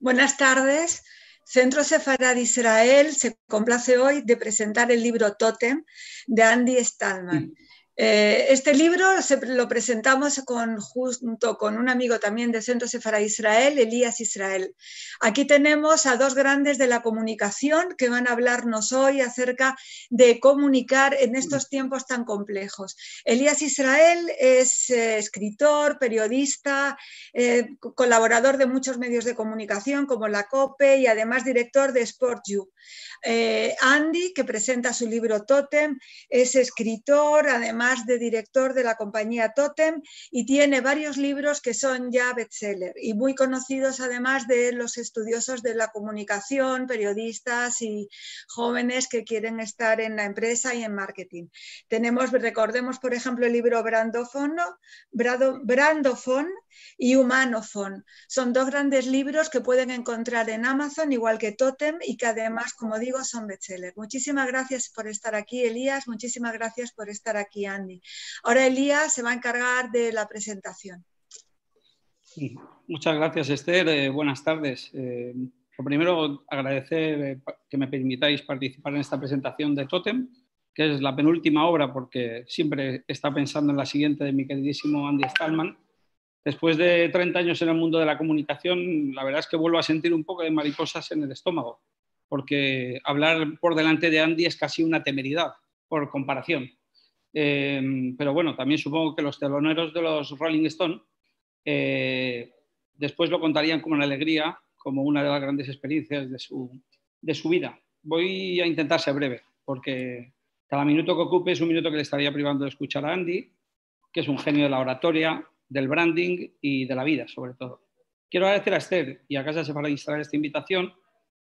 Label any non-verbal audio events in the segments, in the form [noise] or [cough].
Buenas tardes. Centro Sefarad Israel se complace hoy de presentar el libro Totem de Andy Stallman. Eh, este libro lo presentamos junto con un amigo también de Centro Sefara Israel, Elías Israel. Aquí tenemos a dos grandes de la comunicación que van a hablarnos hoy acerca de comunicar en estos tiempos tan complejos. Elías Israel es eh, escritor, periodista, eh, colaborador de muchos medios de comunicación como la COPE y además director de Sport You. Andy, que presenta su libro Totem, es escritor, además de director de la compañía Totem y tiene varios libros que son ya bestseller y muy conocidos además de los estudiosos de la comunicación, periodistas y jóvenes que quieren estar en la empresa y en marketing. Tenemos, recordemos por ejemplo el libro Brandofon, Brandofon y Humanofon. Son dos grandes libros que pueden encontrar en Amazon, igual que Totem, y que además, como digo, son bestseller. Muchísimas gracias por estar aquí, Elías. Muchísimas gracias por estar aquí, Ahora Elías se va a encargar de la presentación. Muchas gracias, Esther. Eh, buenas tardes. Eh, lo primero, agradecer eh, que me permitáis participar en esta presentación de Totem, que es la penúltima obra, porque siempre está pensando en la siguiente de mi queridísimo Andy Stallman. Después de 30 años en el mundo de la comunicación, la verdad es que vuelvo a sentir un poco de mariposas en el estómago, porque hablar por delante de Andy es casi una temeridad, por comparación. Eh, pero bueno, también supongo que los teloneros de los Rolling Stone eh, después lo contarían como una alegría, como una de las grandes experiencias de su, de su vida. Voy a intentar ser breve, porque cada minuto que ocupe es un minuto que le estaría privando de escuchar a Andy, que es un genio de la oratoria, del branding y de la vida, sobre todo. Quiero agradecer a Esther y a Casa se para instalar esta invitación,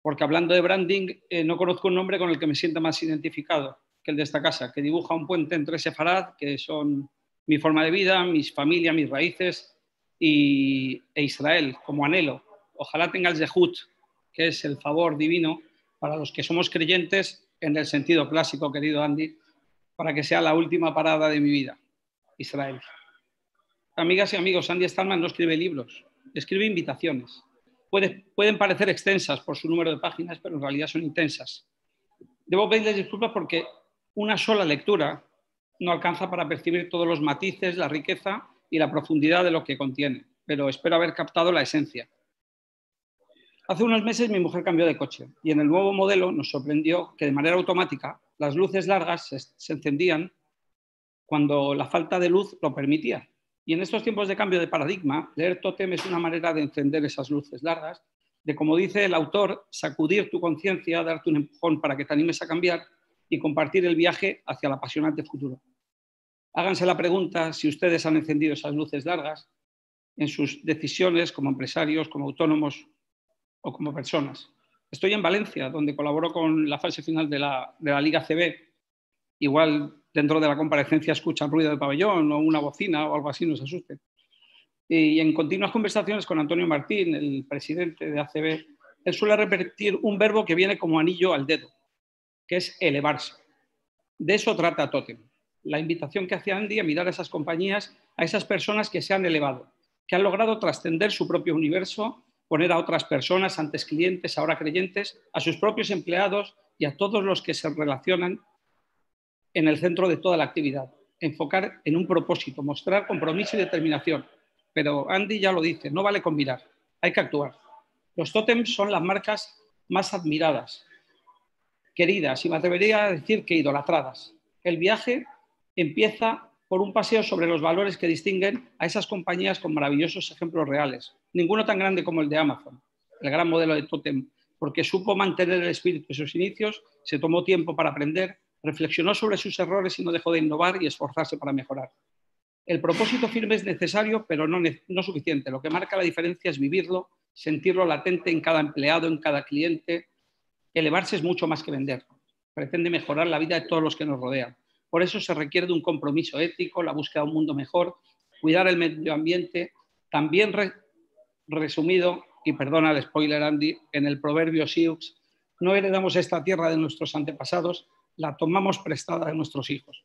porque hablando de branding, eh, no conozco un nombre con el que me sienta más identificado que el de esta casa, que dibuja un puente entre Sefarad, que son mi forma de vida, mis familias, mis raíces, y, e Israel como anhelo. Ojalá tenga el Zehut, que es el favor divino para los que somos creyentes en el sentido clásico, querido Andy, para que sea la última parada de mi vida, Israel. Amigas y amigos, Andy Stallman no escribe libros, escribe invitaciones. pueden parecer extensas por su número de páginas, pero en realidad son intensas. Debo pedirles disculpas porque una sola lectura no alcanza para percibir todos los matices, la riqueza y la profundidad de lo que contiene, pero espero haber captado la esencia. Hace unos meses mi mujer cambió de coche y en el nuevo modelo nos sorprendió que de manera automática las luces largas se, encendían cuando la falta de luz lo permitía. Y en estos tiempos de cambio de paradigma, leer Totem es una manera de encender esas luces largas, de, como dice el autor, sacudir tu conciencia, darte un empujón para que te animes a cambiar y compartir el viaje hacia el apasionante futuro. Háganse la pregunta si ustedes han encendido esas luces largas en sus decisiones como empresarios, como autónomos o como personas. Estoy en Valencia, donde colaboro con la fase final de la, de la Liga CB. Igual dentro de la comparecencia escuchan ruido de pabellón o una bocina o algo así, no se asusten. Y en continuas conversaciones con Antonio Martín, el presidente de ACB, él suele repetir un verbo que viene como anillo al dedo, que es elevarse. De eso trata Totem. La invitación que hace Andy a mirar a esas compañías, a esas personas que se han elevado, que han logrado trascender su propio universo, poner a otras personas, antes clientes, ahora creyentes, a sus propios empleados y a todos los que se relacionan en el centro de toda la actividad. Enfocar en un propósito, mostrar compromiso y determinación. Pero Andy ya lo dice, no vale con mirar, hay que actuar. Los tótems son las marcas más admiradas, queridas y me atrevería a decir que idolatradas. El viaje empieza por un paseo sobre los valores que distinguen a esas compañías con maravillosos ejemplos reales. Ninguno tan grande como el de Amazon, el gran modelo de Totem, porque supo mantener el espíritu de sus inicios, se tomó tiempo para aprender, reflexionó sobre sus errores y no dejó de innovar y esforzarse para mejorar. El propósito firme es necesario, pero no, no suficiente. Lo que marca la diferencia es vivirlo, sentirlo latente en cada empleado, en cada cliente, Elevarse es mucho más que vender. Pretende mejorar la vida de todos los que nos rodean. Por eso se requiere de un compromiso ético, la búsqueda de un mundo mejor, cuidar el medio ambiente, también resumido, y perdona el spoiler Andy, en el proverbio Sioux, no heredamos esta tierra de nuestros antepasados, la tomamos prestada de nuestros hijos.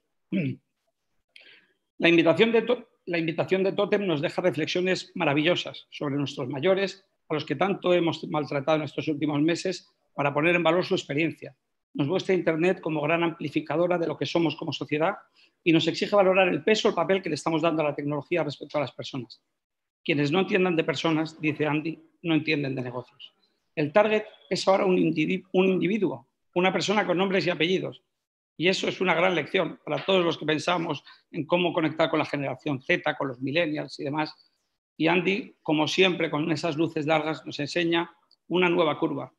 La invitación de, la invitación de Totem nos deja reflexiones maravillosas sobre nuestros mayores, a los que tanto hemos maltratado en estos últimos meses para poner en valor su experiencia. Nos muestra Internet como gran amplificadora de lo que somos como sociedad y nos exige valorar el peso, el papel que le estamos dando a la tecnología respecto a las personas. Quienes no entiendan de personas, dice Andy, no entienden de negocios. El target es ahora un individuo, una persona con nombres y apellidos. Y eso es una gran lección para todos los que pensamos en cómo conectar con la generación Z, con los millennials y demás. Y Andy, como siempre, con esas luces largas, nos enseña una nueva curva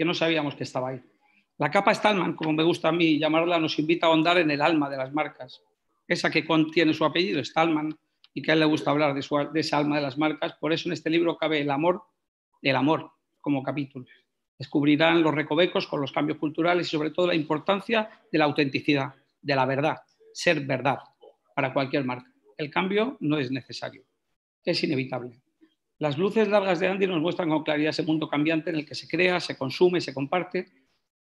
que no sabíamos que estaba ahí. La capa Stallman, como me gusta a mí llamarla, nos invita a ahondar en el alma de las marcas, esa que contiene su apellido, Stallman, y que a él le gusta hablar de, su, alma de las marcas. Por eso en este libro cabe el amor, el amor como capítulo. Descubrirán los recovecos con los cambios culturales y sobre todo la importancia de la autenticidad, de la verdad, ser verdad para cualquier marca. El cambio no es necesario, es inevitable. Las luces largas de Andy nos muestran con claridad ese mundo cambiante en el que se crea, se consume, se comparte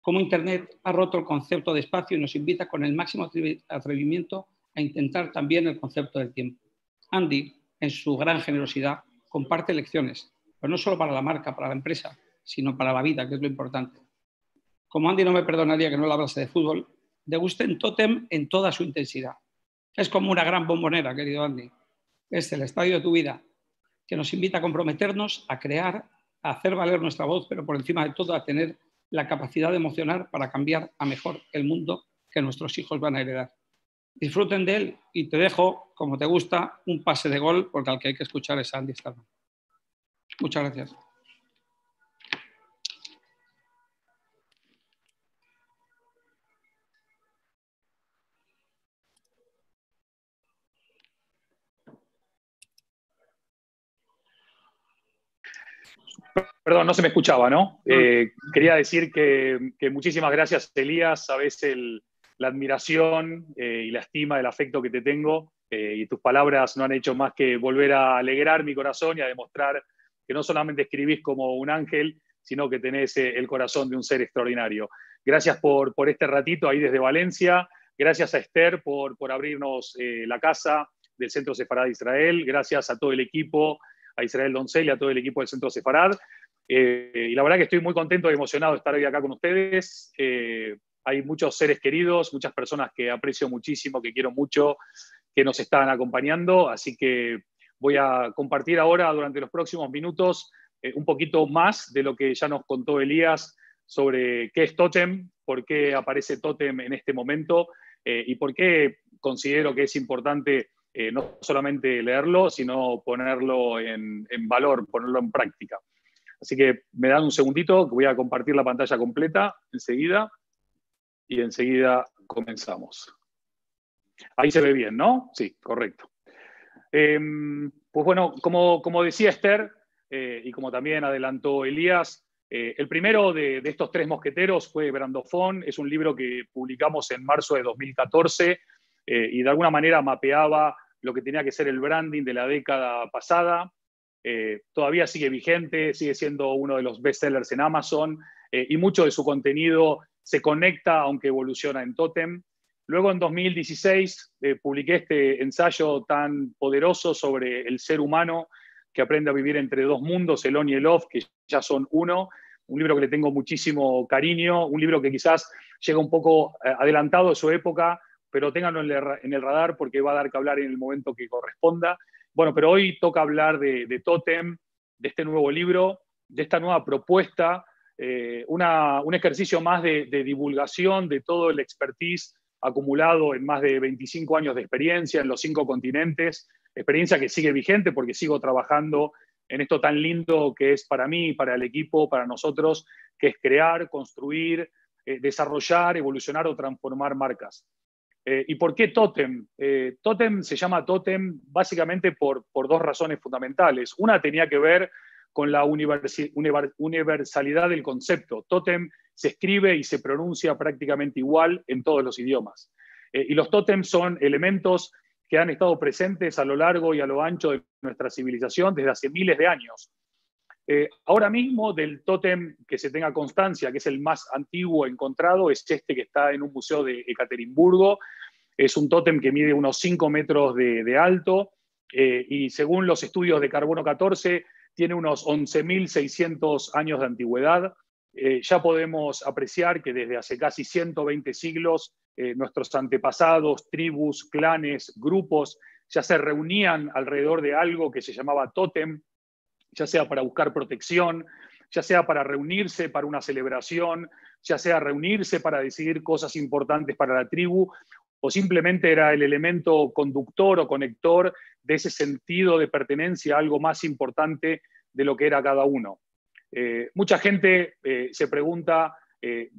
cómo Internet ha roto el concepto de espacio y nos invita con el máximo atrevimiento a intentar también el concepto del tiempo. Andy, en su gran generosidad, comparte lecciones, pero no solo para la marca, para la empresa, sino para la vida, que es lo importante. Como Andy no me perdonaría que no le hablase de fútbol, degusten Totem en toda su intensidad. Es como una gran bombonera, querido Andy. Es el estadio de tu vida, que nos invita a comprometernos, a crear, a hacer valer nuestra voz, pero por encima de todo a tener la capacidad de emocionar para cambiar a mejor el mundo que nuestros hijos van a heredar. Disfruten de él y te dejo, como te gusta, un pase de gol porque al que hay que escuchar es Andy Stallman. Muchas gracias. Perdón, no se me escuchaba, ¿no? Eh, quería decir que, muchísimas gracias, Elías. Sabes la admiración eh, y la estima, el afecto que te tengo. Eh, y tus palabras no han hecho más que volver a alegrar mi corazón y a demostrar que no solamente escribís como un ángel, sino que tenés el corazón de un ser extraordinario. Gracias por, por este ratito ahí desde Valencia. Gracias a Esther por, por abrirnos la casa del Centro Sefarad de Israel. Gracias a todo el equipo a Israel Doncel y a todo el equipo del Centro Sefarad. Eh, y la verdad que estoy muy contento y emocionado de estar hoy acá con ustedes. Eh, hay muchos seres queridos, muchas personas que aprecio muchísimo, que quiero mucho, que nos están acompañando. Así que voy a compartir ahora, durante los próximos minutos, eh, un poquito más de lo que ya nos contó Elías sobre qué es Totem, por qué aparece Totem en este momento y por qué considero que es importante eh, no solamente leerlo, sino ponerlo en, valor, ponerlo en práctica. Así que me dan un segundito, voy a compartir la pantalla completa enseguida y enseguida comenzamos. Ahí se ve bien, ¿no? Sí, correcto. Em, pues bueno, como, como decía Esther eh, y como también adelantó Elías, eh, el primero de, de, estos tres mosqueteros fue Brandofón, es un libro que publicamos en marzo de 2014 y de alguna manera mapeaba lo que tenía que ser el branding de la década pasada. Eh, todavía sigue vigente, sigue siendo uno de los bestsellers en Amazon eh, y mucho de su contenido se conecta, aunque evoluciona en Totem. Luego, en 2016, eh, publiqué este ensayo tan poderoso sobre el ser humano que aprende a vivir entre dos mundos, el on y el off, que ya son uno. Un libro que le tengo muchísimo cariño, un libro que quizás llega un poco adelantado de su época, pero ténganlo en el radar porque va a dar que hablar en el momento que corresponda. Bueno, pero hoy toca hablar de, Totem, de este nuevo libro, de esta nueva propuesta, eh, un ejercicio más de, divulgación de todo el expertise acumulado en más de 25 años de experiencia en los cinco continentes, experiencia que sigue vigente porque sigo trabajando en esto tan lindo que es para mí, para el equipo, para nosotros, que es crear, construir, eh, desarrollar, evolucionar o transformar marcas. Eh, ¿Y por qué Totem? Eh, Totem se llama Totem básicamente por, dos razones fundamentales. Una tenía que ver con la universalidad del concepto. Totem se escribe y se pronuncia prácticamente igual en todos los idiomas. Eh, y los totems son elementos que han estado presentes a lo largo y a lo ancho de nuestra civilización desde hace miles de años. Ahora mismo, del tótem que se tenga constancia, que es el más antiguo encontrado, es este que está en un museo de Ekaterimburgo, es un tótem que mide unos 5 metros de, alto eh, y según los estudios de carbono 14, tiene unos 11.600 años de antigüedad. Eh, ya podemos apreciar que desde hace casi 120 siglos eh, nuestros antepasados, tribus, clanes, grupos, ya se reunían alrededor de algo que se llamaba tótem, ya sea para buscar protección, ya sea para reunirse para una celebración, ya sea reunirse para decidir cosas importantes para la tribu, o simplemente era el elemento conductor o conector de ese sentido de pertenencia a algo más importante de lo que era cada uno. Eh, mucha gente eh, se pregunta eh,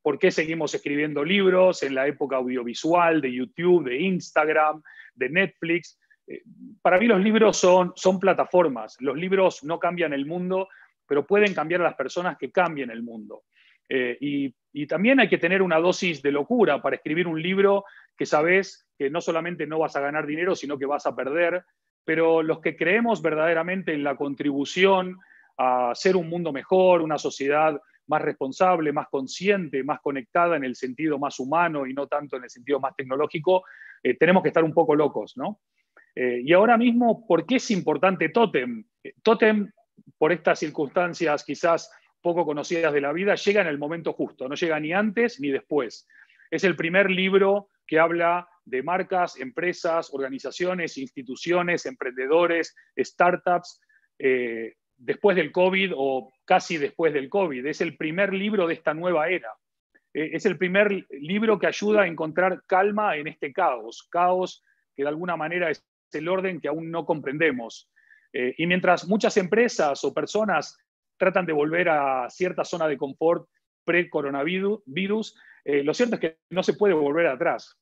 por qué seguimos escribiendo libros en la época audiovisual, de YouTube, de Instagram, de Netflix. Para mí los libros son, son plataformas. Los libros no cambian el mundo, pero pueden cambiar a las personas que cambien el mundo. Y, y, también hay que tener una dosis de locura para escribir un libro que sabes que no solamente no vas a ganar dinero, sino que vas a perder. Pero los que creemos verdaderamente en la contribución, a ser un mundo mejor, una sociedad más responsable, más consciente, más conectada en el sentido más humano y no tanto en el sentido más tecnológico, eh, tenemos que estar un poco locos, ¿no? Eh, y ahora mismo, ¿por qué es importante Totem? Eh, Totem, por estas circunstancias quizás poco conocidas de la vida, llega en el momento justo, no llega ni antes ni después. Es el primer libro que habla de marcas, empresas, organizaciones, instituciones, emprendedores, startups, después del COVID o casi después del COVID. Es el primer libro de esta nueva era. Eh, es el primer libro que ayuda a encontrar calma en este caos, caos que de alguna manera es el orden que aún no comprendemos. Eh, y mientras muchas empresas o personas tratan de volver a cierta zona de confort pre-coronavirus, eh, lo cierto es que no se puede volver atrás.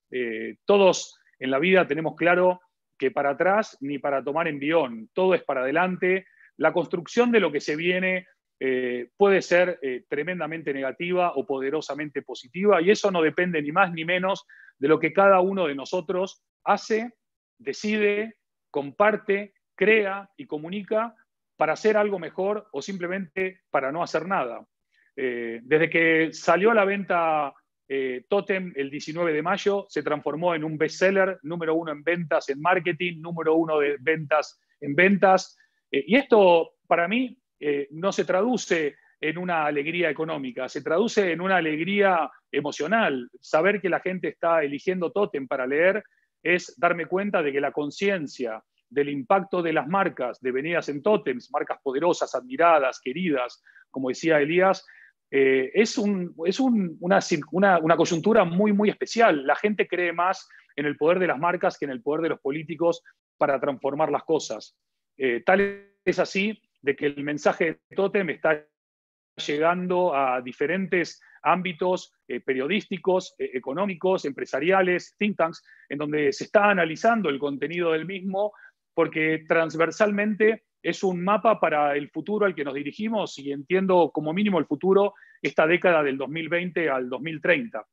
todos en la vida tenemos claro que para atrás ni para tomar envión, todo es para adelante, la construcción de lo que se viene eh, puede ser eh, tremendamente negativa o poderosamente positiva y eso no depende ni más ni menos de lo que cada uno de nosotros hace, decide, comparte, crea y comunica para hacer algo mejor o simplemente para no hacer nada. Eh, desde que salió a la venta Totem el 19 de mayo, se transformó en un bestseller, número uno en ventas, en marketing, número uno de ventas en ventas, eh, y esto para mí eh, no se traduce en una alegría económica, se traduce en una alegría emocional. Saber que la gente está eligiendo Totem para leer es darme cuenta de que la conciencia del impacto de las marcas devenidas en Totems, marcas poderosas, admiradas, queridas, como decía Elías, eh, es, una, una, coyuntura muy, muy especial. La gente cree más en el poder de las marcas que en el poder de los políticos para transformar las cosas. Eh, tal es así de que el mensaje de Totem está llegando a diferentes ámbitos eh, periodísticos, eh, económicos, empresariales, think tanks, en donde se está analizando el contenido del mismo, porque transversalmente es un mapa para el futuro al que nos dirigimos y entiendo como mínimo el futuro esta década del 2020 al 2030.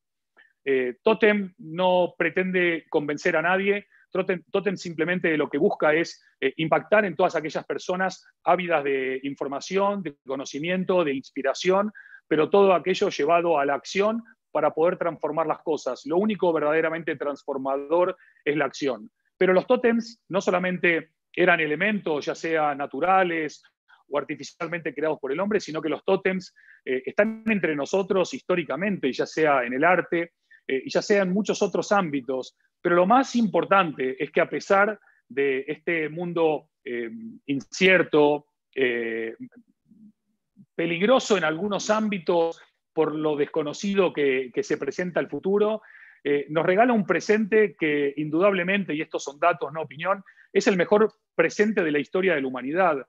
Totem no pretende convencer a nadie, Totem, simplemente lo que busca es eh, impactar en todas aquellas personas ávidas de información, de conocimiento, de inspiración, pero todo aquello llevado a la acción para poder transformar las cosas. Lo único verdaderamente transformador es la acción. Pero los tótems no solamente eran elementos, ya sea naturales o artificialmente creados por el hombre, sino que los tótems eh, están entre nosotros históricamente, ya sea en el arte, eh, ya sea en muchos otros ámbitos. Pero lo más importante es que a pesar de este mundo eh, incierto, eh, peligroso en algunos ámbitos por lo desconocido que, se presenta el futuro, eh, nos regala un presente que indudablemente, y estos son datos, no opinión, es el mejor presente de la historia de la humanidad.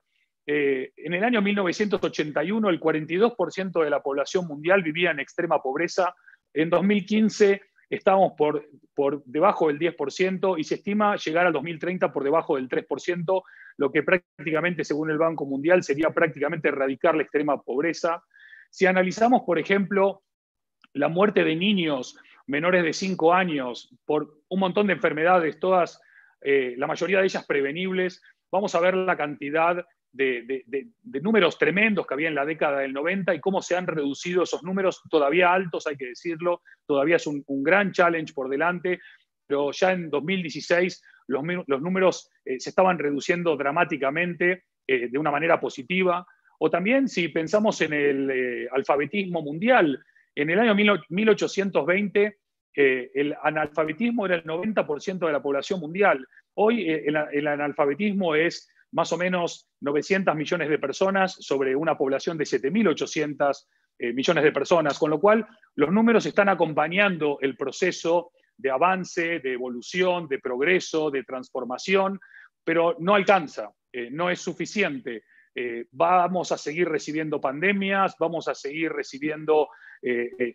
en el año 1981, el 42% de la población mundial vivía en extrema pobreza. En 2015, estamos por, por debajo del 10% y se estima llegar al 2030 por debajo del 3%, lo que prácticamente, según el Banco Mundial, sería prácticamente erradicar la extrema pobreza. Si analizamos, por ejemplo, la muerte de niños menores de 5 años por un montón de enfermedades, todas, eh, la mayoría de ellas prevenibles, vamos a ver la cantidad de, números tremendos que había en la década del 90 y cómo se han reducido esos números todavía altos, hay que decirlo, todavía es un, gran challenge por delante, pero ya en 2016 los, números eh, se estaban reduciendo dramáticamente. de una manera positiva. O también si pensamos en el alfabetismo mundial, en el año 1820 el analfabetismo era el 90% de la población mundial. Hoy el analfabetismo es más o menos 900 millones de personas sobre una población de 7.800 eh, millones de personas, con lo cual los números están acompañando el proceso de avance, de evolución, de progreso, de transformación, pero no alcanza, eh, no es suficiente. Eh, vamos a seguir recibiendo pandemias, vamos a seguir recibiendo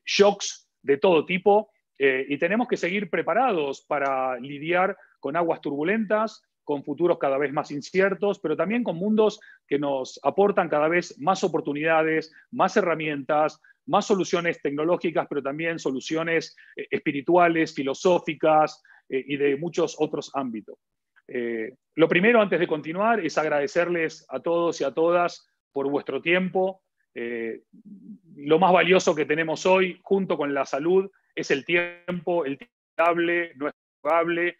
shocks de todo tipo y tenemos que seguir preparados para lidiar con aguas turbulentas, con futuros cada vez más inciertos, pero también con mundos que nos aportan cada vez más oportunidades, más herramientas, más soluciones tecnológicas, pero también soluciones eh, espirituales, filosóficas eh, y de muchos otros ámbitos. Eh, lo primero, antes de continuar, es agradecerles a todos y a todas por vuestro tiempo. lo más valioso que tenemos hoy, junto con la salud, es el tiempo, el tiempo no es probable,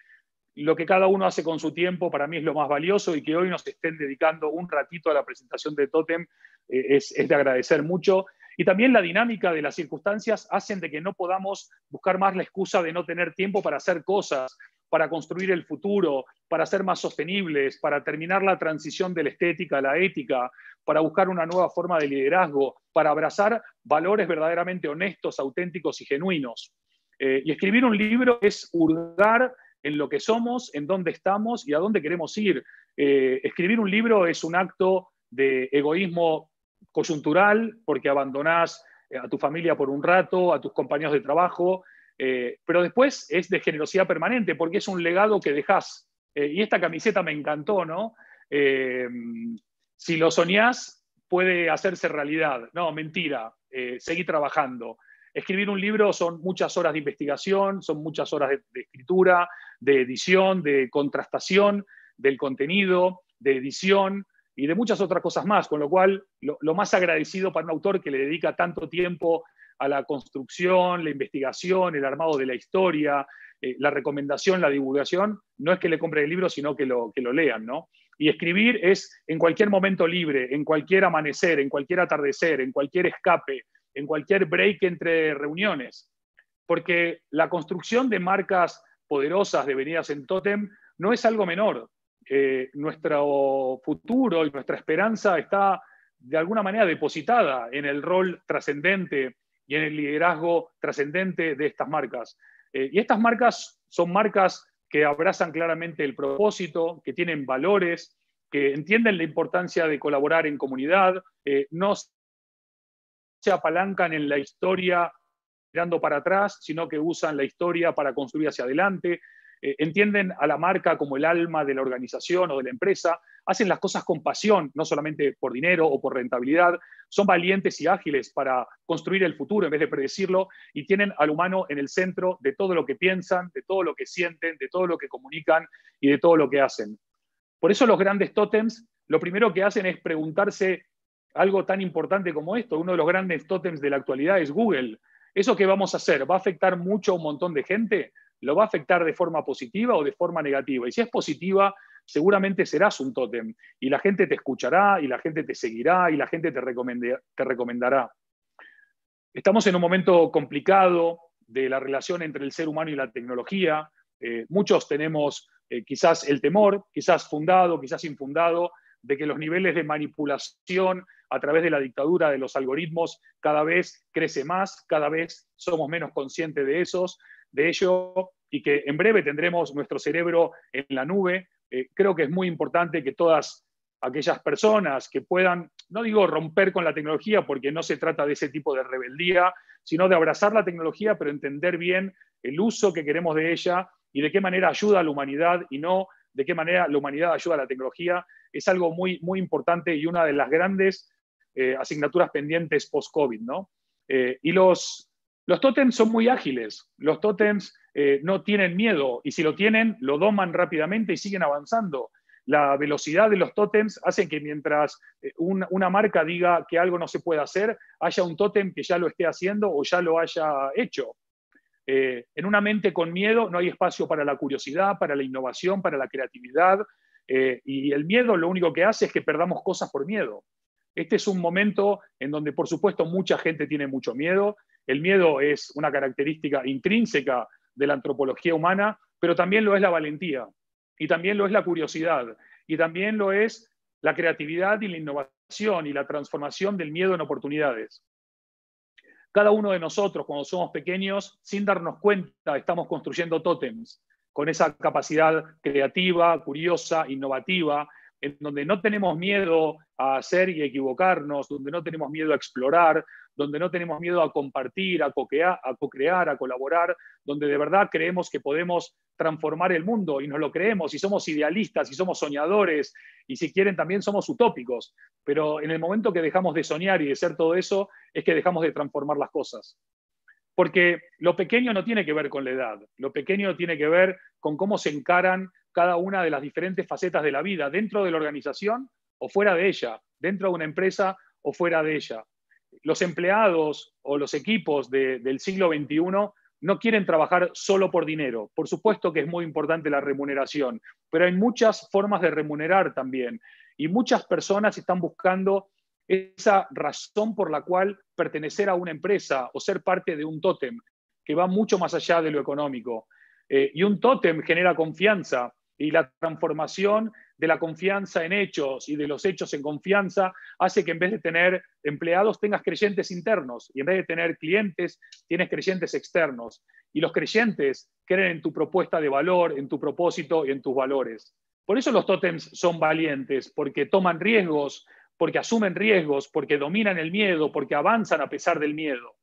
lo que cada uno hace con su tiempo para mí es lo más valioso y que hoy nos estén dedicando un ratito a la presentación de Totem eh, es, de agradecer mucho. Y también la dinámica de las circunstancias hacen de que no podamos buscar más la excusa de no tener tiempo para hacer cosas, para construir el futuro, para ser más sostenibles, para terminar la transición de la estética a la ética, para buscar una nueva forma de liderazgo, para abrazar valores verdaderamente honestos, auténticos y genuinos. Eh, y escribir un libro es hurgar en lo que somos, en dónde estamos y a dónde queremos ir. Eh, escribir un libro es un acto de egoísmo coyuntural porque abandonás eh, a tu familia por un rato, a tus compañeros de trabajo, eh, pero después es de generosidad permanente porque es un legado que dejas. y esta camiseta me encantó, ¿no? si lo soñás, puede hacerse realidad. No, mentira, seguí trabajando. Escribir un libro son muchas horas de investigación, son muchas horas de, escritura, de edición, de contrastación del contenido, de edición y de muchas otras cosas más, con lo cual lo, más agradecido para un autor que le dedica tanto tiempo a la construcción, la investigación, el armado de la historia, eh, la recomendación, la divulgación, no es que le compre el libro, sino que lo, que lo lean, ¿no? Y escribir es en cualquier momento libre, en cualquier amanecer, en cualquier atardecer, en cualquier escape, en cualquier break entre reuniones, porque la construcción de marcas poderosas devenidas en Totem no es algo menor. Eh, nuestro futuro y nuestra esperanza está de alguna manera depositada en el rol trascendente y en el liderazgo trascendente de estas marcas. Eh, y estas marcas son marcas que abrazan claramente el propósito, que tienen valores, que entienden la importancia de colaborar en comunidad, eh, no se apalancan en la historia mirando para atrás, sino que usan la historia para construir hacia adelante, eh, entienden a la marca como el alma de la organización o de la empresa, hacen las cosas con pasión, no solamente por dinero o por rentabilidad, son valientes y ágiles para construir el futuro en vez de predecirlo y tienen al humano en el centro de todo lo que piensan, de todo lo que sienten, de todo lo que comunican y de todo lo que hacen. Por eso los grandes tótems lo primero que hacen es preguntarse algo tan importante como esto. Uno de los grandes tótems de la actualidad es Google. ¿Eso qué vamos a hacer? ¿Va a afectar mucho a un montón de gente? ¿Lo va a afectar de forma positiva o de forma negativa? Y si es positiva, seguramente serás un tótem y la gente te escuchará y la gente te seguirá y la gente te, recomendará. Estamos en un momento complicado de la relación entre el ser humano y la tecnología. Eh, muchos tenemos eh, quizás el temor, quizás fundado, quizás infundado, de que los niveles de manipulación a través de la dictadura de los algoritmos cada vez crece más, cada vez somos menos conscientes de esos, de ello, y que en breve tendremos nuestro cerebro en la nube. Eh, creo que es muy importante que todas aquellas personas que puedan, no digo romper con la tecnología, porque no se trata de ese tipo de rebeldía, sino de abrazar la tecnología, pero entender bien el uso que queremos de ella y de qué manera ayuda a la humanidad y no de qué manera la humanidad ayuda a la tecnología, es algo muy, muy importante y una de las grandes eh, asignaturas pendientes post-COVID. ¿no? Eh, y los, los tótems son muy ágiles, los tótems eh, no tienen miedo y si lo tienen, lo doman rápidamente y siguen avanzando. La velocidad de los tótems hace que mientras una marca diga que algo no se puede hacer, haya un tótem que ya lo esté haciendo o ya lo haya hecho. en una mente con miedo no hay espacio para la curiosidad, para la innovación, para la creatividad. Eh, y el miedo lo único que hace es que perdamos cosas por miedo. Este es un momento en donde, por supuesto, mucha gente tiene mucho miedo. El miedo es una característica intrínseca de la antropología humana, pero también lo es la valentía, y también lo es la curiosidad, y también lo es la creatividad y la innovación y la transformación del miedo en oportunidades. Cada uno de nosotros, cuando somos pequeños, sin darnos cuenta, estamos construyendo tótems con esa capacidad creativa, curiosa, innovativa, en donde no tenemos miedo a hacer y equivocarnos, donde no tenemos miedo a explorar, donde no tenemos miedo a compartir, a co-crear, a, co a colaborar, donde de verdad creemos que podemos transformar el mundo y nos lo creemos y somos idealistas y somos soñadores y si quieren también somos utópicos. Pero en el momento que dejamos de soñar y de ser todo eso, es que dejamos de transformar las cosas. Porque lo pequeño no tiene que ver con la edad, lo pequeño tiene que ver con cómo se encaran cada una de las diferentes facetas de la vida, dentro de la organización o fuera de ella, dentro de una empresa o fuera de ella. Los empleados o los equipos del siglo XXI no quieren trabajar solo por dinero. Por supuesto que es muy importante la remuneración, pero hay muchas formas de remunerar también. Y muchas personas están buscando esa razón por la cual pertenecer a una empresa o ser parte de un tótem que va mucho más allá de lo económico. Eh, y un tótem genera confianza y la transformación de la confianza en hechos y de los hechos en confianza hace que en vez de tener empleados tengas creyentes internos y en vez de tener clientes tienes creyentes externos. Y los creyentes creen en tu propuesta de valor, en tu propósito y en tus valores. Por eso los tótems son valientes, porque toman riesgos, porque asumen riesgos, porque dominan el miedo, porque avanzan a pesar del miedo.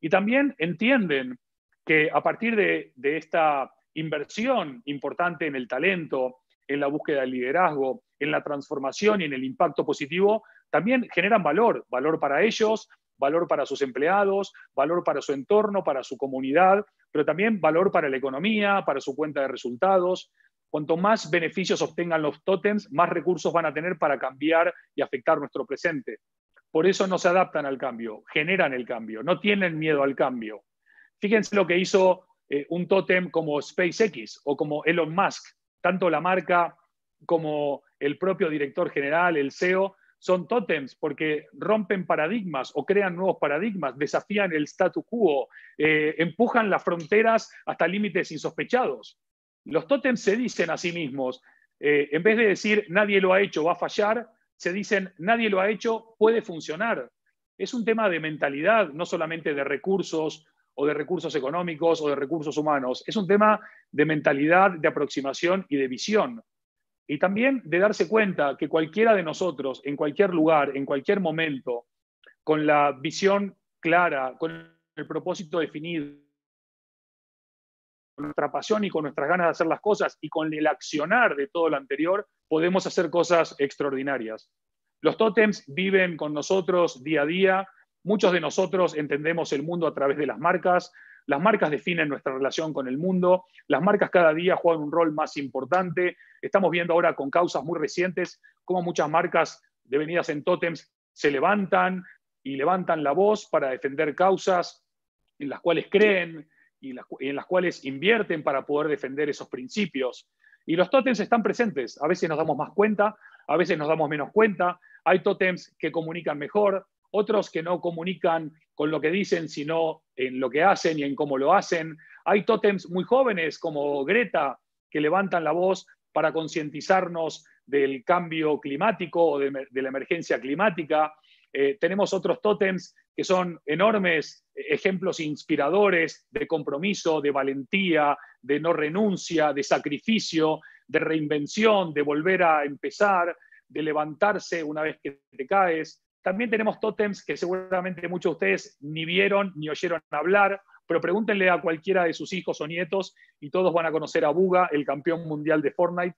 Y también entienden que a partir de, esta inversión importante en el talento, en la búsqueda del liderazgo, en la transformación y en el impacto positivo, también generan valor, valor para ellos, valor para sus empleados, valor para su entorno, para su comunidad, pero también valor para la economía, para su cuenta de resultados. Cuanto más beneficios obtengan los tótems, más recursos van a tener para cambiar y afectar nuestro presente. Por eso no se adaptan al cambio, generan el cambio, no tienen miedo al cambio. Fíjense lo que hizo eh, un tótem como SpaceX o como Elon Musk, tanto la marca como el propio director general, el CEO, son tótems porque rompen paradigmas o crean nuevos paradigmas, desafían el statu quo, eh, empujan las fronteras hasta límites insospechados. Los tótems se dicen a sí mismos, eh, en vez de decir nadie lo ha hecho, va a fallar, se dicen nadie lo ha hecho, puede funcionar. Es un tema de mentalidad, no solamente de recursos o de recursos económicos o de recursos humanos. Es un tema de mentalidad, de aproximación y de visión. Y también de darse cuenta que cualquiera de nosotros, en cualquier lugar, en cualquier momento, con la visión clara, con el propósito definido, nuestra pasión y con nuestras ganas de hacer las cosas y con el accionar de todo lo anterior, podemos hacer cosas extraordinarias. Los tótems viven con nosotros día a día, Muchos de nosotros entendemos el mundo a través de las marcas, las marcas definen nuestra relación con el mundo, las marcas cada día juegan un rol más importante. Estamos viendo ahora con causas muy recientes cómo muchas marcas devenidas en tótems se levantan y levantan la voz para defender causas en las cuales creen y en las cuales invierten para poder defender esos principios. Y los tótems están presentes. A veces nos damos más cuenta, a veces nos damos menos cuenta. Hay tótems que comunican mejor, otros que no comunican con lo que dicen, sino en lo que hacen y en cómo lo hacen. Hay tótems muy jóvenes como Greta que levantan la voz para concientizarnos del cambio climático o de, la emergencia climática. Eh, tenemos otros tótems que son enormes ejemplos inspiradores de compromiso, de valentía, de no renuncia, de sacrificio, de reinvención, de volver a empezar, de levantarse una vez que te caes. También tenemos tótems que seguramente muchos de ustedes ni vieron ni oyeron hablar, pero pregúntenle a cualquiera de sus hijos o nietos y todos van a conocer a Buga, el campeón mundial de Fortnite.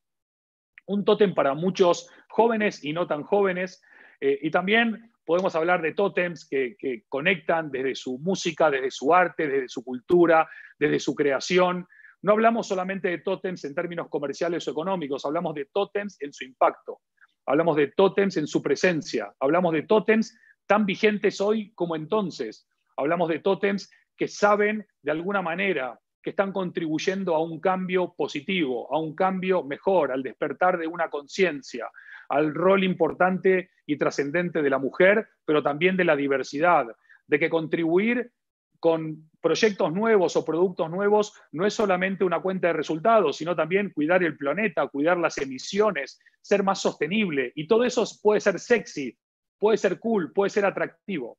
Un tótem para muchos jóvenes y no tan jóvenes. Eh, y también podemos hablar de tótems que, que conectan desde su música, desde su arte, desde su cultura, desde su creación. No hablamos solamente de tótems en términos comerciales o económicos, hablamos de tótems en su impacto hablamos de tótems en su presencia, hablamos de tótems tan vigentes hoy como entonces, hablamos de tótems que saben de alguna manera que están contribuyendo a un cambio positivo, a un cambio mejor, al despertar de una conciencia, al rol importante y trascendente de la mujer, pero también de la diversidad, de que contribuir con proyectos nuevos o productos nuevos no es solamente una cuenta de resultados, sino también cuidar el planeta, cuidar las emisiones, ser más sostenible. Y todo eso puede ser sexy, puede ser cool, puede ser atractivo.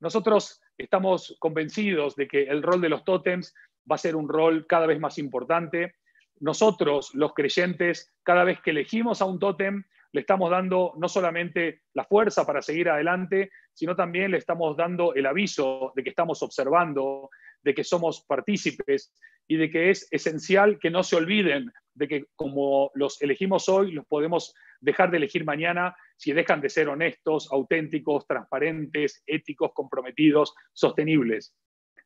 Nosotros estamos convencidos de que el rol de los tótems va a ser un rol cada vez más importante. Nosotros, los creyentes, cada vez que elegimos a un tótem, le estamos dando no solamente la fuerza para seguir adelante, sino también le estamos dando el aviso de que estamos observando, de que somos partícipes y de que es esencial que no se olviden de que como los elegimos hoy, los podemos dejar de elegir mañana si dejan de ser honestos, auténticos, transparentes, éticos, comprometidos, sostenibles.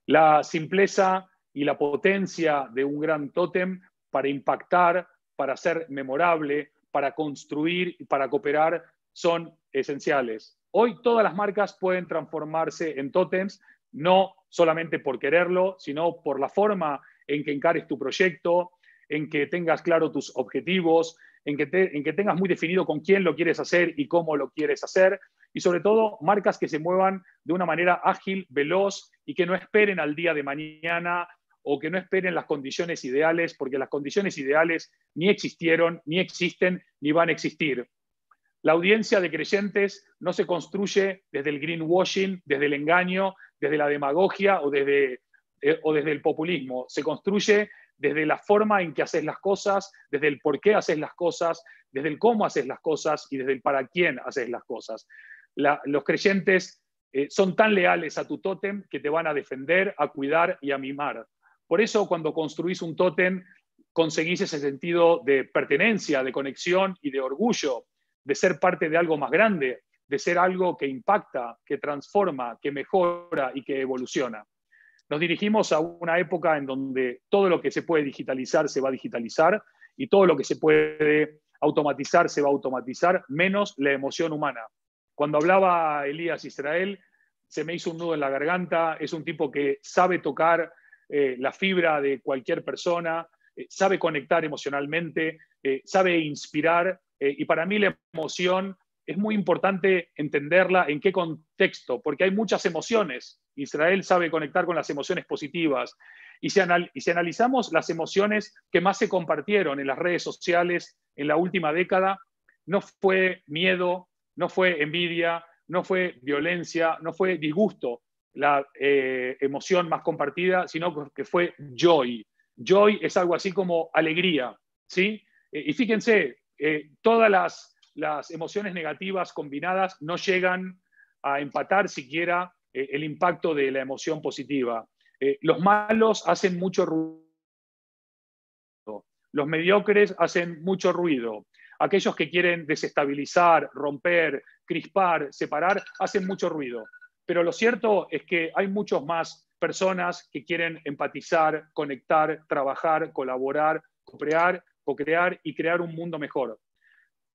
La simpleza y la potencia de un gran tótem para impactar, para ser memorable, para construir y para cooperar son esenciales. Hoy todas las marcas pueden transformarse en tótems, no solamente por quererlo, sino por la forma en que encares tu proyecto, en que tengas claro tus objetivos, en que, en que tengas muy definido con quién lo quieres hacer y cómo lo quieres hacer, y sobre todo marcas que se muevan de una manera ágil, veloz y que no esperen al día de mañana o que no esperen las condiciones ideales, porque las condiciones ideales ni existieron, ni existen, ni van a existir. La audiencia de creyentes no se construye desde el greenwashing, desde el engaño, desde la demagogia o desde, eh, o desde el populismo. Se construye desde la forma en que haces las cosas, desde el por qué haces las cosas, desde el cómo haces las cosas y desde el para quién haces las cosas. los creyentes eh, son tan leales a tu tótem que te van a defender, a cuidar y a mimar. Por eso cuando construís un tótem, conseguís ese sentido de pertenencia, de conexión y de orgullo, de ser parte de algo más grande, de ser algo que impacta, que transforma, que mejora y que evoluciona. Nos dirigimos a una época en donde todo lo que se puede digitalizar se va a digitalizar y todo lo que se puede automatizar se va a automatizar, menos la emoción humana. Cuando hablaba Elías Israel, se me hizo un nudo en la garganta, es un tipo que sabe tocar eh, la fibra de cualquier persona, eh, sabe conectar emocionalmente, eh, sabe inspirar y para mí la emoción es muy importante entenderla en qué contexto, porque hay muchas emociones. Israel sabe conectar con las emociones positivas. Y si, y si analizamos las emociones que más se compartieron en las redes sociales en la última década, no fue miedo, no fue envidia, no fue violencia, no fue disgusto, la eh, emoción más compartida, sino que fue joy. Joy es algo así como alegría, ¿sí? Eh, y fíjense, eh, todas las, las, emociones negativas combinadas no llegan a empatar siquiera el impacto de la emoción positiva. los malos hacen mucho ruido, los mediocres hacen mucho ruido, aquellos que quieren desestabilizar, romper, crispar, separar, hacen mucho ruido. Pero lo cierto es que hay muchas más personas que quieren empatizar, conectar, trabajar, colaborar, co-crear, co-crear y crear un mundo mejor.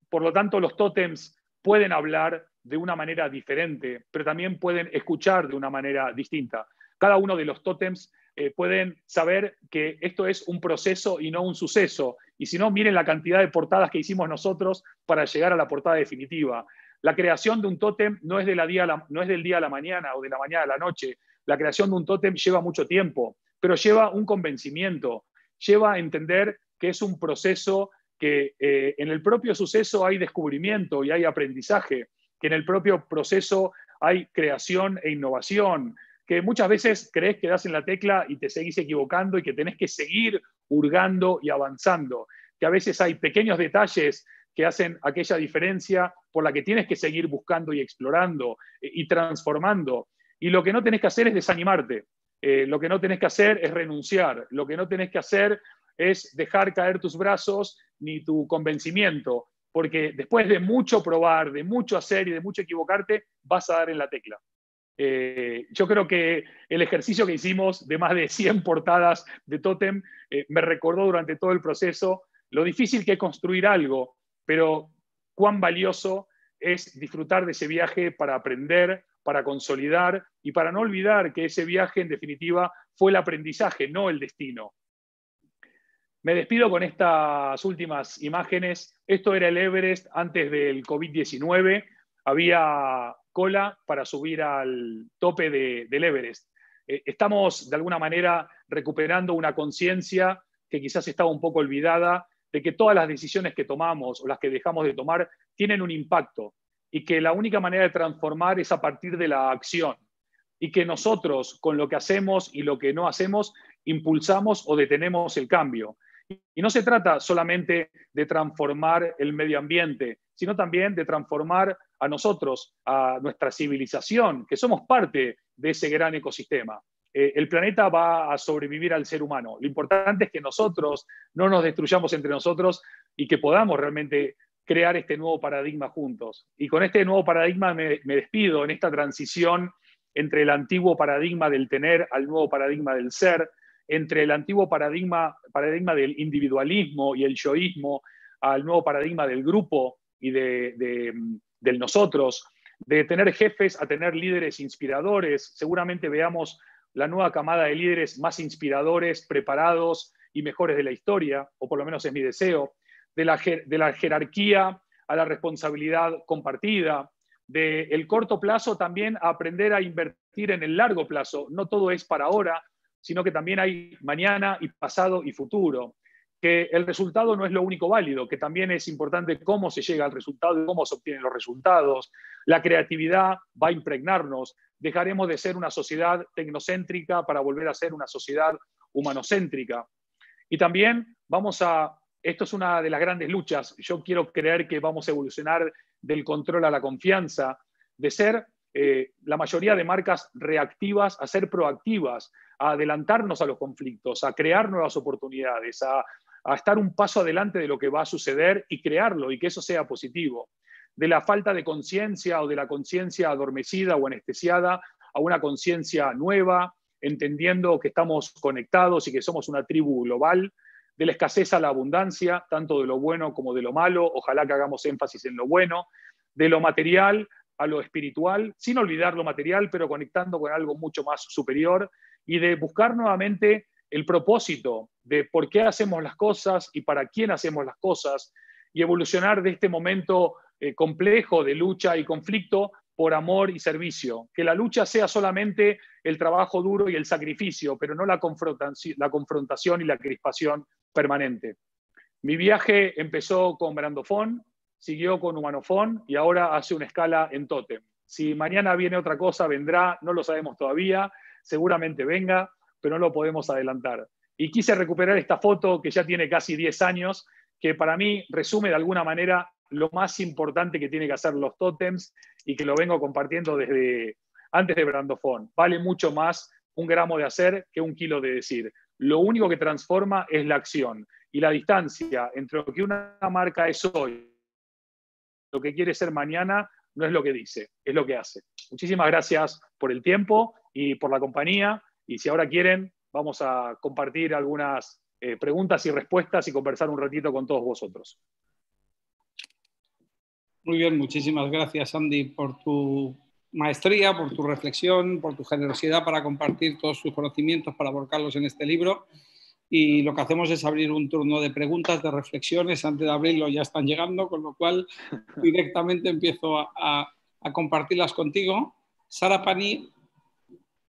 Por lo tanto, los tótems pueden hablar de una manera diferente, pero también pueden escuchar de una manera distinta. Cada uno de los tótems eh, pueden saber que esto es un proceso y no un suceso. Y si no, miren la cantidad de portadas que hicimos nosotros para llegar a la portada definitiva. La creación de un tótem no es, del día a la mañana o de la mañana a la noche. La creación de un tótem lleva mucho tiempo, pero lleva un convencimiento, lleva a entender que es un proceso que eh, en el propio suceso hay descubrimiento y hay aprendizaje, que en el propio proceso hay creación e innovación, que muchas veces crees que das en la tecla y te seguís equivocando y que tenés que seguir hurgando y avanzando, que a veces hay pequeños detalles que hacen aquella diferencia por la que tienes que seguir buscando y explorando eh, y transformando. Y lo que no tenés que hacer es desanimarte, eh, lo que no tenés que hacer es renunciar, lo que no tenés que hacer es dejar caer tus brazos ni tu convencimiento, porque después de mucho probar, de mucho hacer y de mucho equivocarte, vas a dar en la tecla. Eh, yo creo que el ejercicio que hicimos de más de 100 portadas de Totem me recordó durante todo el proceso lo difícil que es construir algo pero cuán valioso es disfrutar de ese viaje para aprender, para consolidar y para no olvidar que ese viaje en definitiva fue el aprendizaje, no el destino. Me despido con estas últimas imágenes. Esto era el Everest antes del COVID-19. Había cola para subir al tope del Everest. Eh, estamos, de alguna manera, recuperando una conciencia que quizás estaba un poco olvidada de que todas las decisiones que tomamos o las que dejamos de tomar tienen un impacto y que la única manera de transformar es a partir de la acción y que nosotros con lo que hacemos y lo que no hacemos impulsamos o detenemos el cambio. Y no se trata solamente de transformar el medio ambiente, sino también de transformar a nosotros, a nuestra civilización, que somos parte de ese gran ecosistema. Eh, el planeta va a sobrevivir al ser humano. Lo importante es que nosotros no nos destruyamos entre nosotros y que podamos realmente crear este nuevo paradigma juntos. Y con este nuevo paradigma me, despido en esta transición entre el antiguo paradigma del tener al nuevo paradigma del ser, entre el antiguo paradigma, paradigma del individualismo y el yoísmo al nuevo paradigma del grupo y de, del nosotros, de tener jefes a tener líderes inspiradores. Seguramente veamos la nueva camada de líderes más inspiradores, preparados y mejores de la historia, o por lo menos es mi deseo, de la, de la jerarquía a la responsabilidad compartida, del corto plazo también a aprender a invertir en el largo plazo. No todo es para ahora, sino que también hay mañana y pasado y futuro. Que el resultado no es lo único válido, que también es importante cómo se llega al resultado y cómo se obtienen los resultados. La creatividad va a impregnarnos. Dejaremos de ser una sociedad tecnocéntrica para volver a ser una sociedad humanocéntrica. Y también vamos a, esto es una de las grandes luchas, yo quiero creer que vamos a evolucionar del control a la confianza, de ser eh, la mayoría de marcas reactivas a ser proactivas, a adelantarnos a los conflictos, a crear nuevas oportunidades, a, estar un paso adelante de lo que va a suceder y crearlo y que eso sea positivo. De la falta de conciencia o de la conciencia adormecida o anestesiada a una conciencia nueva, entendiendo que estamos conectados y que somos una tribu global, de la escasez a la abundancia, tanto de lo bueno como de lo malo, ojalá que hagamos énfasis en lo bueno, de lo material a lo espiritual, sin olvidar lo material, pero conectando con algo mucho más superior y de buscar nuevamente el propósito de por qué hacemos las cosas y para quién hacemos las cosas y evolucionar de este momento eh, complejo de lucha y conflicto por amor y servicio. Que la lucha sea solamente el trabajo duro y el sacrificio, pero no la, confrontación, la confrontación y la crispación permanente. Mi viaje empezó con Brandofón, siguió con Humanofón y ahora hace una escala en Totem. Si mañana viene otra cosa, vendrá, no lo sabemos todavía, seguramente venga, pero no lo podemos adelantar. Y quise recuperar esta foto que ya tiene casi 10 años, que para mí resume de alguna manera lo más importante que tiene que hacer los totems y que lo vengo compartiendo desde antes de Brandofón. Vale mucho más un gramo de hacer que un kilo de decir. Lo único que transforma es la acción y la distancia entre lo que una marca es hoy lo que quiere ser mañana no es lo que dice, es lo que hace. Muchísimas gracias por el tiempo y por la compañía. Y si ahora quieren, vamos a compartir algunas eh, preguntas y respuestas y conversar un ratito con todos vosotros. Muy bien, muchísimas gracias Andy por tu maestría, por tu reflexión, por tu generosidad para compartir todos tus conocimientos, para volcarlos en este libro y lo que hacemos es abrir un turno de preguntas, de reflexiones. Antes de abrirlo ya están llegando, con lo cual [laughs] directamente empiezo a, compartirlas contigo. Sara Pani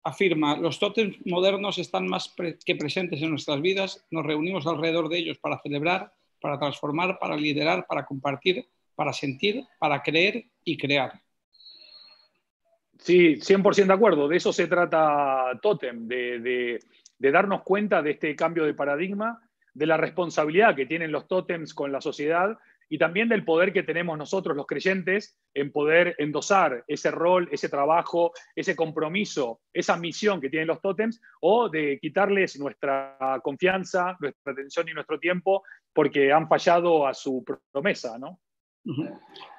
afirma, los tótems modernos están más que presentes en nuestras vidas, nos reunimos alrededor de ellos para celebrar, para transformar, para liderar, para compartir, para sentir, para creer y crear. Sí, 100% de acuerdo, de eso se trata Totem, de de darnos cuenta de este cambio de paradigma, de la responsabilidad que tienen los tótems con la sociedad y también del poder que tenemos nosotros los creyentes en poder endosar ese rol, ese trabajo, ese compromiso, esa misión que tienen los tótems o de quitarles nuestra confianza, nuestra atención y nuestro tiempo porque han fallado a su promesa, ¿no?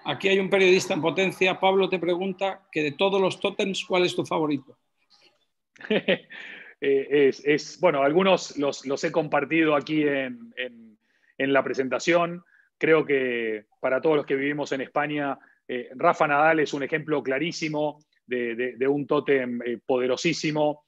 Aquí hay un periodista en potencia, Pablo te pregunta que de todos los tótems, ¿cuál es tu favorito? [laughs] Eh, es, bueno, algunos los, he compartido aquí en, la presentación. Creo que para todos los que vivimos en España, eh, Rafa Nadal es un ejemplo clarísimo de, un tótem eh, poderosísimo.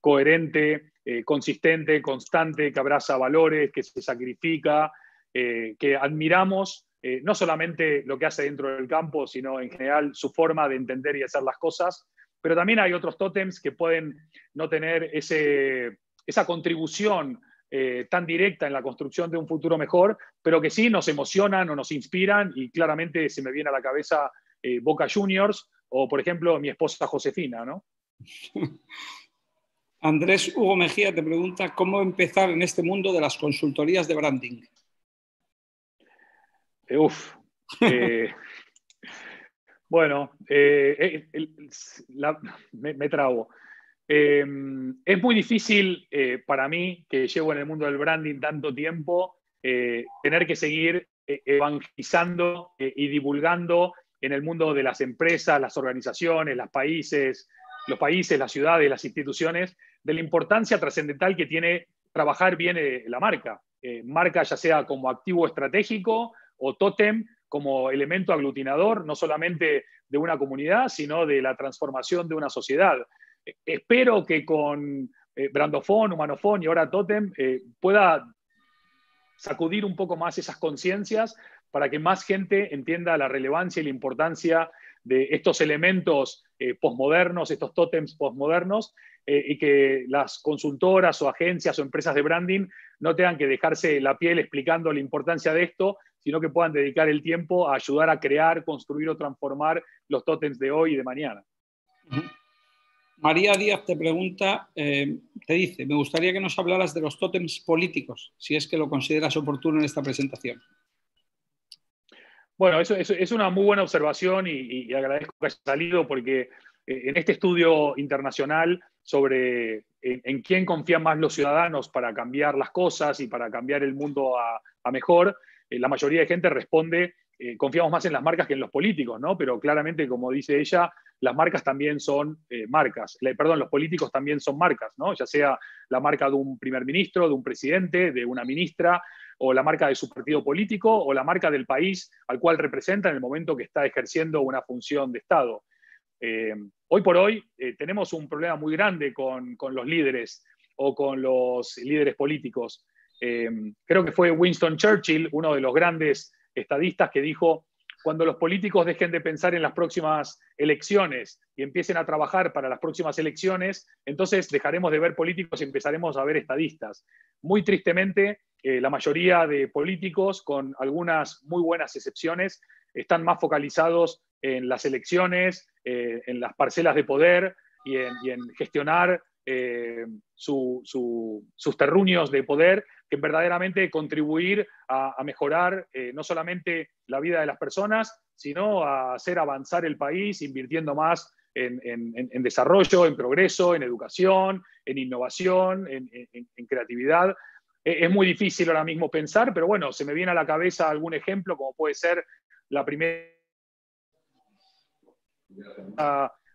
coherente, consistente, constante, que abraza valores, que se sacrifica, que admiramos no solamente lo que hace dentro del campo, sino en general su forma de entender y hacer las cosas. Pero también hay otros tótems que pueden no tener esa contribución eh, tan directa en la construcción de un futuro mejor, pero que sí nos emocionan o nos inspiran y claramente se me viene a la cabeza eh, Boca Juniors o, por ejemplo, mi esposa Josefina, ¿no? [laughs] Andrés Hugo Mejía te pregunta cómo empezar en este mundo de las consultorías de branding. Eh, uf. [laughs] bueno, me, me trago. Em, es muy difícil eh, para mí, que llevo en el mundo del branding tanto tiempo, eh, tener que seguir eh, evangelizando y divulgando en el mundo de las empresas, las organizaciones, los países, los países, las ciudades, las instituciones, de la importancia trascendental que tiene trabajar bien la marca. marca ya sea como activo estratégico o tótem como elemento aglutinador, no solamente de una comunidad, sino de la transformación de una sociedad espero que con eh, Brandofone, Humanofone y ahora Totem eh, pueda sacudir un poco más esas conciencias para que más gente entienda la relevancia y la importancia de estos elementos eh, postmodernos, estos tótems postmodernos, y que las consultoras o agencias o empresas de branding no tengan que dejarse la piel explicando la importancia de esto, sino que puedan dedicar el tiempo a ayudar a crear, construir o transformar los tótems de hoy y de mañana. María Díaz te pregunta, eh, te dice, me gustaría que nos hablaras de los tótems políticos, si es que lo consideras oportuno en esta presentación. Bueno, eso, es una muy buena observación y, agradezco que haya salido porque eh, en este estudio internacional sobre en, quién confían más los ciudadanos para cambiar las cosas y para cambiar el mundo a, mejor, eh, la mayoría de gente responde eh, confiamos más en las marcas que en los políticos, ¿no? Pero claramente, como dice ella, las marcas también son eh, marcas. perdón, los políticos también son marcas, ¿no? Ya sea la marca de un primer ministro, de un presidente, de una ministra, o la marca de su partido político, o la marca del país al cual representa en el momento que está ejerciendo una función de Estado. Eh, hoy por hoy tenemos un problema muy grande con, con, los líderes o con los líderes políticos. creo que fue Winston Churchill, uno de los grandes estadistas que dijo, cuando los políticos dejen de pensar en las próximas elecciones y empiecen a trabajar para las próximas elecciones, entonces dejaremos de ver políticos y empezaremos a ver estadistas. Muy tristemente, eh, la mayoría de políticos, con algunas muy buenas excepciones, están más focalizados en las elecciones, eh, en las parcelas de poder y en, gestionar eh, sus terruños de poder verdaderamente contribuir a, mejorar eh, no solamente la vida de las personas, sino a hacer avanzar el país invirtiendo más en, desarrollo, en progreso, en educación, en innovación, en, creatividad. E, es muy difícil ahora mismo pensar, pero bueno, se me viene a la cabeza algún ejemplo, como puede ser la primera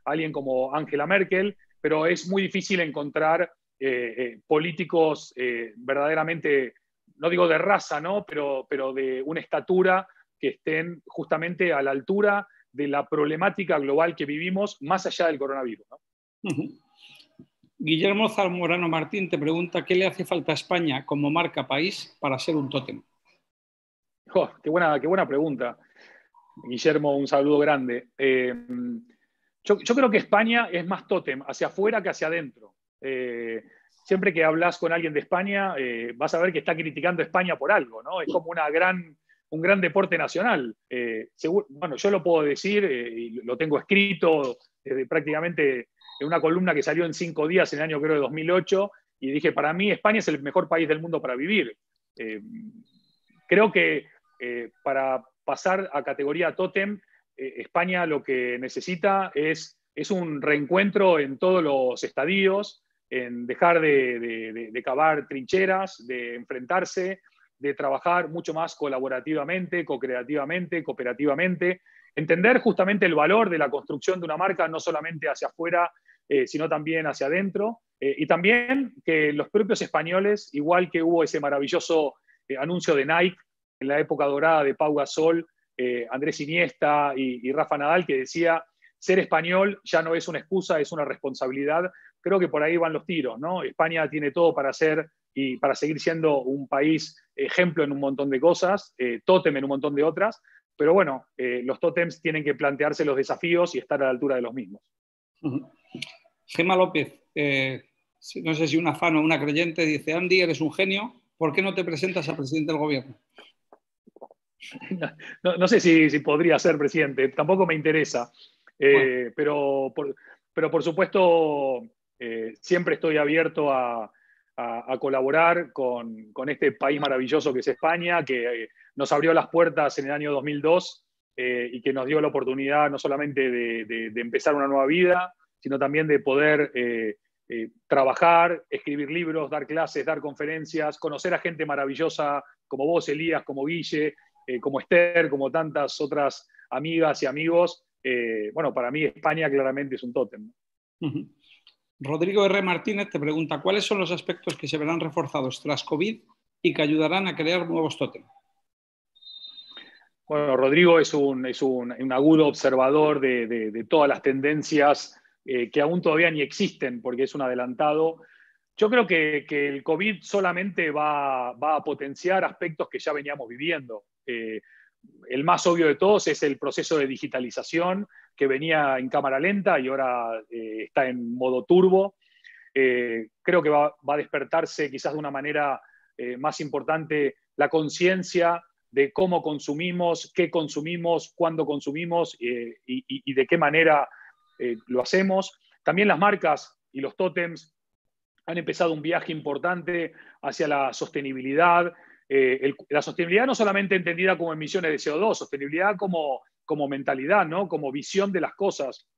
alguien como Angela Merkel, pero es muy difícil encontrar eh, eh, políticos eh, verdaderamente, no digo de raza, ¿no? Pero, pero de una estatura que estén justamente a la altura de la problemática global que vivimos más allá del coronavirus. Guillermo Zamorano Martín te pregunta qué le hace falta a España como marca país para ser un tótem. qué, buena, qué buena pregunta. Guillermo, un saludo grande. yo, yo, creo que España es más tótem hacia afuera que hacia adentro. Eh, siempre que hablas con alguien de España, eh, vas a ver que está criticando España por algo, ¿no? Es como un gran deporte nacional. Eh, bueno, yo lo puedo decir y lo tengo escrito desde prácticamente en una columna que salió en cinco días en el año creo de 2008 y dije, para mí España es el mejor país del mundo para vivir. creo que para pasar a categoría tótem, España lo que necesita es, es un reencuentro en todos los estadios, en dejar de, cavar trincheras, de enfrentarse, de trabajar mucho más colaborativamente, co-creativamente, cooperativamente, entender justamente el valor de la construcción de una marca, no solamente hacia afuera, eh, sino también hacia adentro, eh, y también que los propios españoles, igual que hubo ese maravilloso eh, anuncio de Nike en la época dorada de Pau Gasol, Andrés Iniesta y, y Rafa Nadal, que decía ser español ya no es una excusa, es una responsabilidad. Creo que por ahí van los tiros, ¿no? España tiene todo para ser y para seguir siendo un país ejemplo en un montón de cosas, eh, tótem en un montón de otras, pero bueno, eh, los tótems tienen que plantearse los desafíos y estar a la altura de los mismos. Gema López, eh, no sé si una fan o una creyente, dice, Andy, eres un genio, ¿por qué no te presentas a presidente del gobierno? [laughs] No, sé si, podría ser presidente, tampoco me interesa, pero, por, pero por supuesto siempre estoy abierto a, colaborar con, este país maravilloso que es España, que eh, nos abrió las puertas en el año 2002 eh, y que nos dio la oportunidad no solamente de, empezar una nueva vida, sino también de poder eh, trabajar, escribir libros, dar clases, dar conferencias, conocer a gente maravillosa como vos, Elías, como Guille, como Esther, como tantas otras amigas y amigos. Bueno, para mí España claramente es un tótem. Rodrigo R. Martínez te pregunta, ¿cuáles son los aspectos que se verán reforzados tras COVID y que ayudarán a crear nuevos tótems? Bueno, Rodrigo es un, agudo observador de, todas las tendencias eh, que aún todavía ni existen, porque es un adelantado. Yo creo que, el COVID solamente va, a potenciar aspectos que ya veníamos viviendo. Eh, el más obvio de todos es el proceso de digitalización que venía en cámara lenta y ahora eh, está en modo turbo. Eh, creo que va, a despertarse quizás de una manera eh, más importante la conciencia de cómo consumimos, qué consumimos, cuándo consumimos y, de qué manera lo hacemos. También las marcas y los tótems han empezado un viaje importante hacia la sostenibilidad, eh, la sostenibilidad no solamente entendida como emisiones de CO2, sostenibilidad como, como mentalidad, ¿no? como visión de las cosas.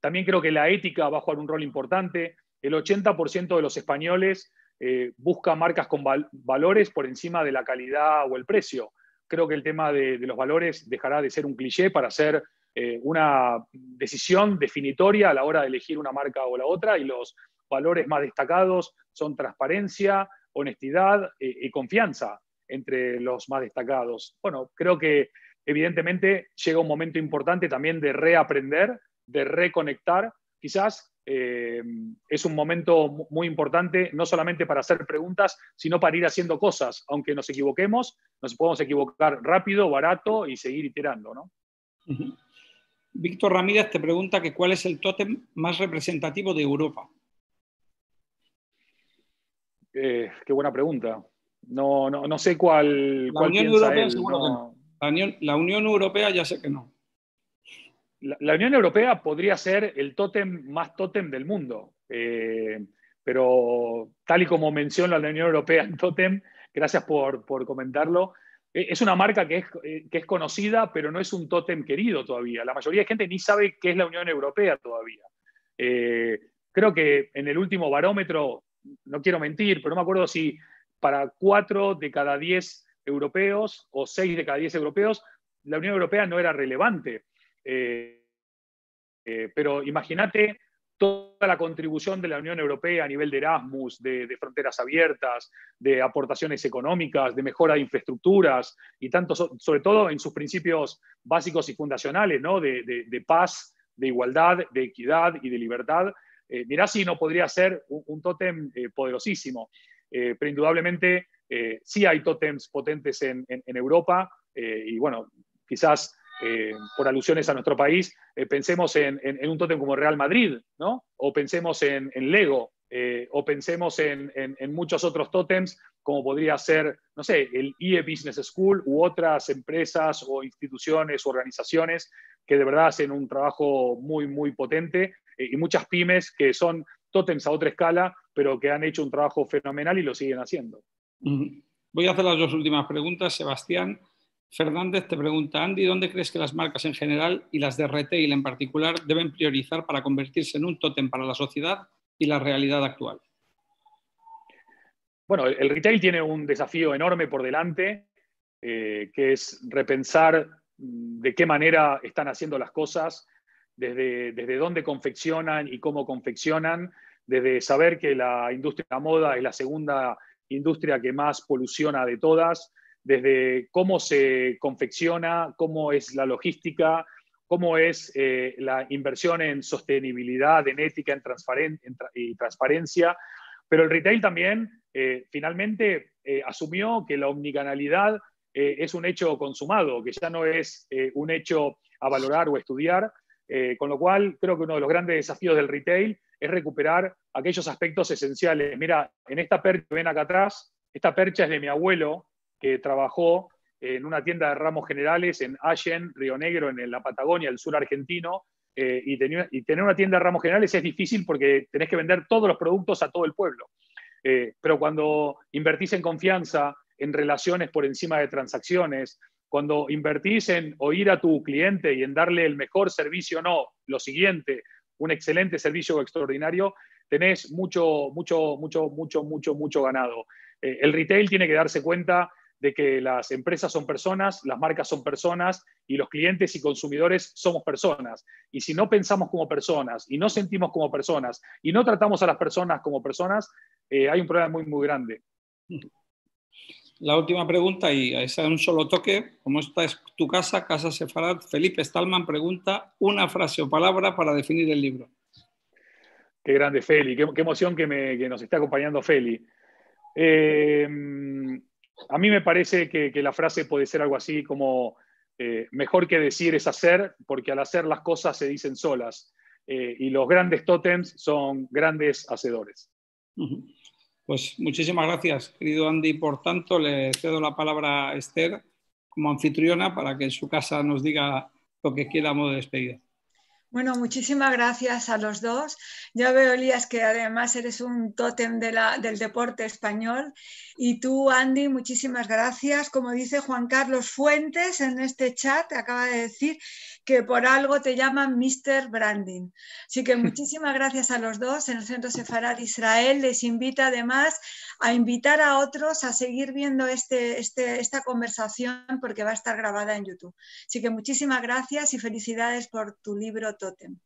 También creo que la ética va a jugar un rol importante. El 80% de los españoles eh, busca marcas con valores por encima de la calidad o el precio. Creo que el tema de, los valores dejará de ser un cliché para ser eh, una decisión definitoria a la hora de elegir una marca o la otra y los valores más destacados son transparencia, honestidad eh, y confianza entre los más destacados. Bueno, creo que evidentemente llega un momento importante también de reaprender, de reconectar. Quizás eh, es un momento muy importante, no solamente para hacer preguntas, sino para ir haciendo cosas. Aunque nos equivoquemos, nos podemos equivocar rápido, barato y seguir iterando. ¿no? Víctor Ramírez te pregunta que cuál es el tótem más representativo de Europa. Eh, qué buena pregunta. No, no, sé cuál, la Unión Europea seguro que no. La Unión, Europea ya sé que no. La, Unión Europea podría ser el tótem más tótem del mundo. Eh, pero tal y como menciona la Unión Europea en tótem, gracias por, comentarlo, eh, es una marca que es, que es, conocida, pero no es un tótem querido todavía. La mayoría de gente ni sabe qué es la Unión Europea todavía. creo que en el último barómetro no quiero mentir, pero no me acuerdo si para cuatro de cada diez europeos o seis de cada diez europeos, la Unión Europea no era relevante. Eh, eh, pero imagínate toda la contribución de la Unión Europea a nivel de Erasmus, de, fronteras abiertas, de aportaciones económicas, de mejora de infraestructuras y tanto, sobre todo en sus principios básicos y fundacionales, ¿no? de, de paz, de igualdad, de equidad y de libertad, eh, mirá si no podría ser un, tótem eh, poderosísimo. Eh, pero indudablemente sí hay tótems potentes en, Europa y bueno, quizás por alusiones a nuestro país, pensemos en, un tótem como Real Madrid, ¿no? O pensemos en, Lego, o pensemos en, muchos otros tótems, como podría ser, no sé, el IE Business School u otras empresas o instituciones o organizaciones que de verdad hacen un trabajo muy, muy potente y muchas pymes que son tótems a otra escala, pero que han hecho un trabajo fenomenal y lo siguen haciendo. Voy a hacer las dos últimas preguntas. Sebastián Fernández te pregunta, Andy, ¿dónde crees que las marcas en general y las de retail en particular deben priorizar para convertirse en un tótem para la sociedad y la realidad actual? Bueno, el retail tiene un desafío enorme por delante, eh, que es repensar mm, de qué manera están haciendo las cosas, desde, dónde confeccionan y cómo confeccionan, desde saber que la industria de la moda es la segunda industria que más poluciona de todas, desde cómo se confecciona, cómo es la logística, cómo es eh, la inversión en sostenibilidad, en ética, en, y transparencia, pero el retail también eh, finalmente eh, asumió que la omnicanalidad es un hecho consumado, que ya no es un hecho a valorar o estudiar, con lo cual creo que uno de los grandes desafíos del retail es recuperar aquellos aspectos esenciales. Mira, en esta percha ven acá atrás, esta percha es de mi abuelo, que trabajó en una tienda de ramos generales en Allen, Río Negro, en la Patagonia, el sur argentino, eh, y, y, tener una tienda de ramos generales es difícil porque tenés que vender todos los productos a todo el pueblo. Eh, pero cuando invertís en confianza, en relaciones por encima de transacciones, cuando invertís en oír a tu cliente y en darle el mejor servicio, no, lo siguiente, un excelente servicio extraordinario, tenés mucho, mucho, mucho, mucho, mucho, mucho ganado. Eh, el retail tiene que darse cuenta de que las empresas son personas, las marcas son personas y los clientes y consumidores somos personas. Y si no pensamos como personas y no sentimos como personas y no tratamos a las personas como personas, eh, hay un problema muy, muy grande. La última pregunta, y a esa un solo toque, ¿cómo está tu casa, Casa Sefarad? Felipe Stallman pregunta una frase o palabra para definir el libro. Qué grande, Feli, qué, emoción que, nos esté acompañando Feli. Eh, a mí me parece que, la frase puede ser algo así como, eh, mejor que decir es hacer, porque al hacer las cosas se dicen solas. Eh, y los grandes tótems son grandes hacedores. Pues muchísimas gracias, querido Andy. Por tanto, le cedo la palabra a Esther como anfitriona para que en su casa nos diga lo que modo de despedida. Bueno, muchísimas gracias a los dos. Ya veo, Elías, que además eres un tótem del deporte español. Y tú, Andy, muchísimas gracias. Como dice Juan Carlos Fuentes en este chat, acaba de decir que por algo te llaman Mr. Branding. Así que muchísimas [laughs] gracias a los dos. En el Centro Sefarad Israel les invita además a invitar a otros a seguir viendo este, este, esta conversación porque va a estar grabada en YouTube. Así que muchísimas gracias y felicidades por tu libro Totem.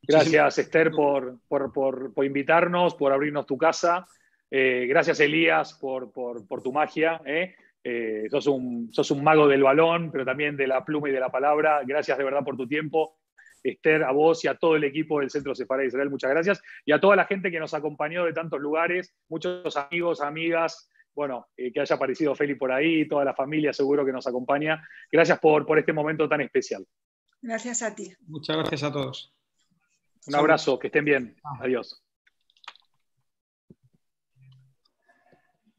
Gracias, Esther, por, por, invitarnos, por abrirnos tu casa. Eh, gracias, Elías, por, tu magia. ¿eh? Eh, sos, un, sos un mago del balón, pero también de la pluma y de la palabra. Gracias de verdad por tu tiempo. Esther, a vos y a todo el equipo del Centro Sefarad de Israel, muchas gracias. Y a toda la gente que nos acompañó de tantos lugares, muchos amigos, amigas, bueno, que haya aparecido Feli por ahí, toda la familia seguro que nos acompaña. Gracias por, por este momento tan especial. Gracias a ti. Muchas gracias a todos. Un abrazo, que estén bien. Adiós.